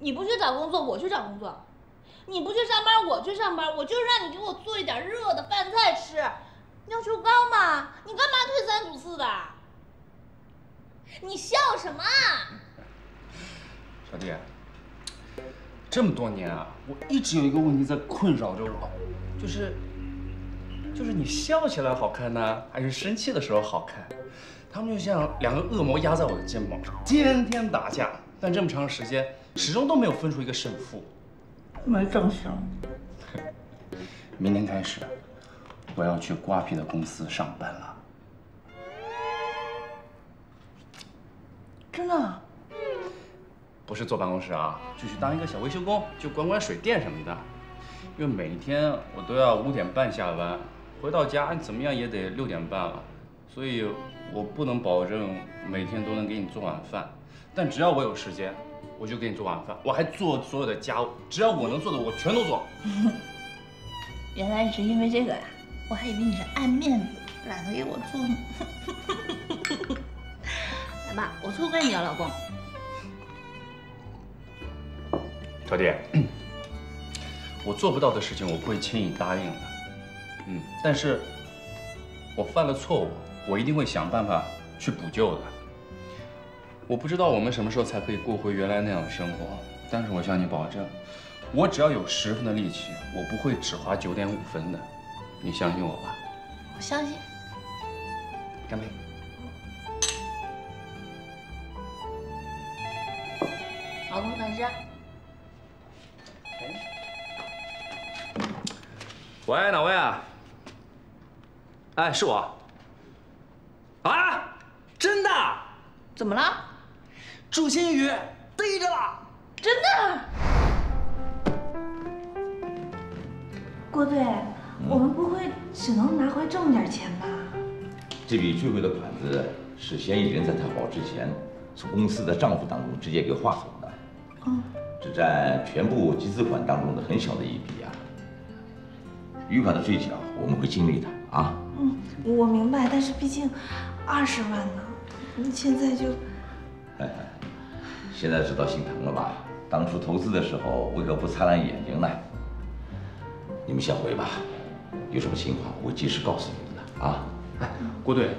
你不去找工作，我去找工作；你不去上班，我去上班。我就是让你给我做一点热的饭菜吃，要求高吗？你干嘛推三阻四的？你笑什么？小弟，这么多年啊，我一直有一个问题在困扰着我，就是，就是你笑起来好看呢，还是生气的时候好看？他们就像两个恶魔压在我的肩膀上，天天打架，但这么长时间，始终都没有分出一个胜负。没正形。明天开始，我要去瓜皮的公司上班了。真的？不是坐办公室啊，就去当一个小维修工，就管管水电什么的。因为每天我都要五点半下班，回到家怎么样也得六点半了，所以我不能保证每天都能给你做晚饭。但只要我有时间，我就给你做晚饭，我还做所有的家务，只要我能做的，我全都做。原来是因为这个呀，我还以为你是爱面子，懒得给我做呢。来吧，我错怪你了，老公。小弟，我做不到的事情，我不会轻易答应的。嗯，但是，我犯了错误，我一定会想办法去补救的。我不知道我们什么时候才可以过回原来那样的生活，但是我向你保证，我只要有十分的力气，我不会只花九点五分的。你相信我吧？我相信。干杯！老公，感谢。喂，哪位啊？哎，是我。啊？真的？怎么了？祝新宇逮着了！真的？郭队，我们不会只能拿回这么点钱吧？这笔追回的款子是嫌疑人在逃跑之前从公司的账户当中直接给划走的。嗯。只占全部集资款当中的很小的一笔啊。余款的追缴我们会尽力的啊。嗯，我明白，但是毕竟二十万呢，现在就……哎，现在知道心疼了吧？当初投资的时候为何不擦亮眼睛呢？你们先回吧，有什么情况我会及时告诉你们的啊。哎，郭队，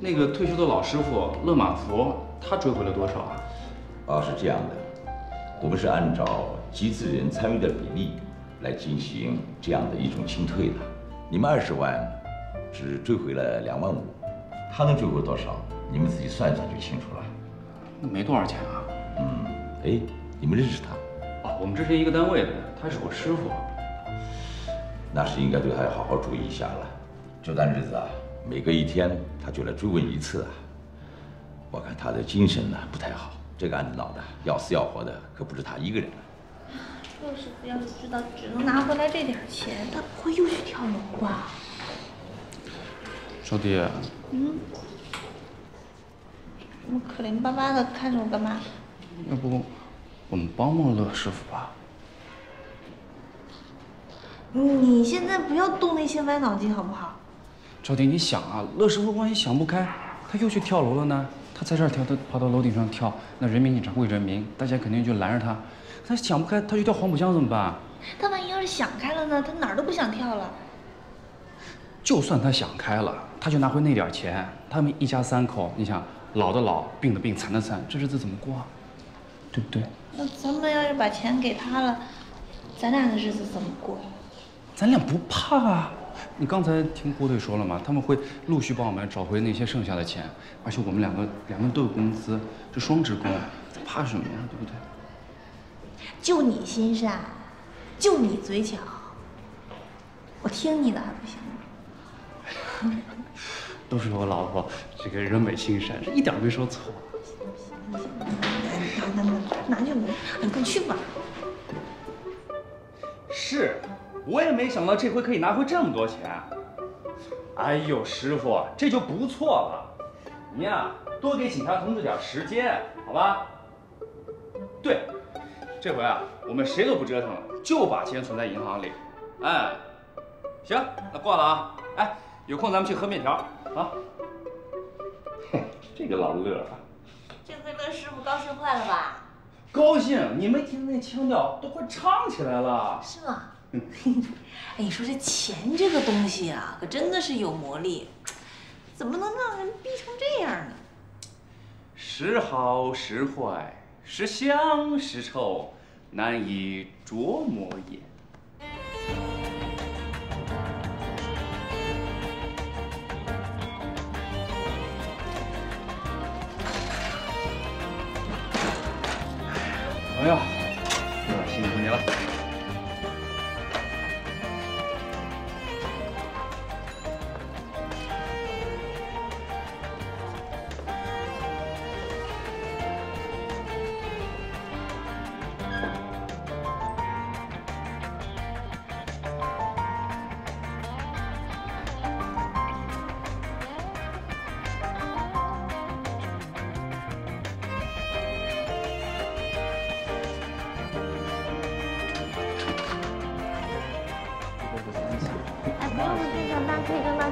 那个退休的老师傅勒马福，他追回了多少啊？啊，是这样的，我们是按照集资人参与的比例。来进行这样的一种清退的，你们二十万只追回了两万五，他能追回多少？你们自己算一算就清楚了。那没多少钱啊。嗯，哎，你们认识他？哦，我们之前一个单位的，他是我师傅。那是应该对他要好好注意一下了。这段日子啊，每隔一天他就来追问一次啊。我看他的精神呢不太好，这个案子闹的要死要活的，可不是他一个人。陆师傅要是知道只能拿回来这点钱，他不会又去跳楼吧？少弟，嗯，这么可怜巴巴的看着我干嘛？要不我们帮帮乐师傅吧？你现在不要动那些歪脑筋好不好？少弟，你想啊，乐师傅万一想不开，他又去跳楼了呢？他在这儿跳，他跑到楼顶上跳，那人民警察会人民，大家肯定就拦着他。他想不开，他就跳黄浦江怎么办？他万一要是想开了呢？他哪儿都不想跳了。就算他想开了，他就拿回那点钱，他们一家三口，你想，老的老，病的病，残的残，这日子怎么过啊？对不对？那咱们要是把钱给他了，咱俩的日子怎么过？咱俩不怕啊！你刚才听郭队说了吗？他们会陆续帮我们找回那些剩下的钱，而且我们两个两个人都有工资，这双职工，怕什么呀？对不对？就你心善，就你嘴巧，我听你的还不行吗？都是我老婆，这个人美心善，一点没说错。行行行，拿拿拿拿去吧，你快去吧。是，我也没想到这回可以拿回这么多钱。哎呦，师傅，这就不错了。你呀，多给警察同志点时间，好吧？对。这回啊，我们谁都不折腾了，就把钱存在银行里。哎，行，那挂了啊。哎，有空咱们去喝面条啊。嘿，这个老乐啊。高兴坏了吧？高兴，你没听那腔调，都快唱起来了。是吗？哎，你说这钱这个东西啊，可真的是有魔力，怎么能让人逼成这样呢？时好时坏，时香时臭，难以琢磨也。朋友，辛苦你了。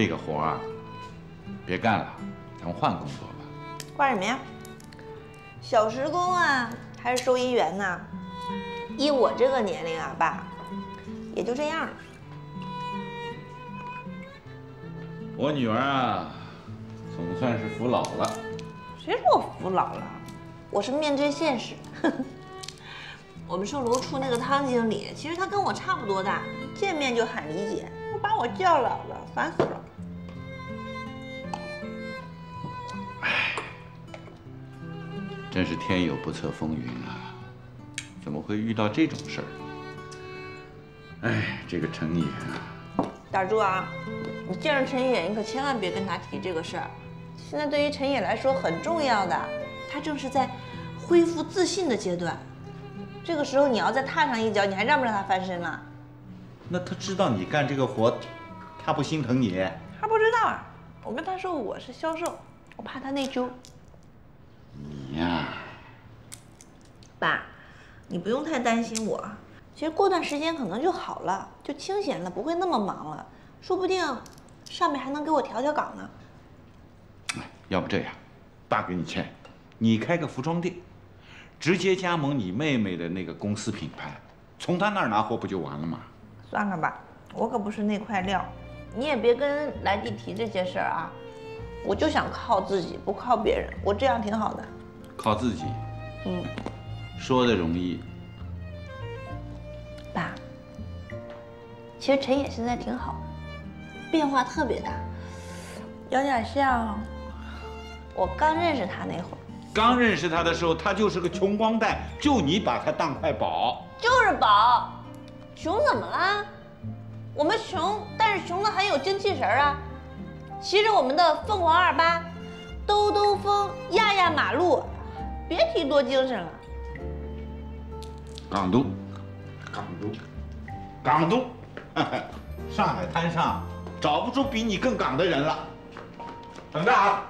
这个活啊，别干了，咱们换工作吧。换什么呀？小时工啊？还是收银员呢？依我这个年龄啊，爸，也就这样了。我女儿啊，总算是服老了。谁说我服老了？我是面对现实。我们售楼处那个汤经理，其实他跟我差不多大，见面就喊李姐，把我叫老了，烦死了。真是天有不测风云啊！怎么会遇到这种事儿？哎，这个陈野啊，打住啊，你见着陈野，你可千万别跟他提这个事儿。现在对于陈野来说很重要的，他正是在恢复自信的阶段。这个时候你要再踏上一脚，你还让不让他翻身了？那他知道你干这个活，他不心疼你？他不知道啊。我跟他说我是销售，我怕他内疚。你呀，爸，你不用太担心我。其实过段时间可能就好了，就清闲了，不会那么忙了。说不定上面还能给我调调岗呢。要不这样，爸给你钱，你开个服装店，直接加盟你妹妹的那个公司品牌，从她那儿拿货不就完了吗？算了吧，我可不是那块料。你也别跟来弟提这些事儿啊。我就想靠自己，不靠别人，我这样挺好的。靠自己，嗯，说的容易。爸，其实陈野现在挺好，变化特别大，有点像我刚认识他那会儿。刚认识他的时候，他就是个穷光蛋，就你把他当块宝。就是宝，穷怎么了？我们穷，但是穷的很有精气神啊。骑着我们的凤凰二八，兜兜风，压压马路，别提多精神了。港督，港督，港督，上海滩上找不出比你更港的人了。等着啊！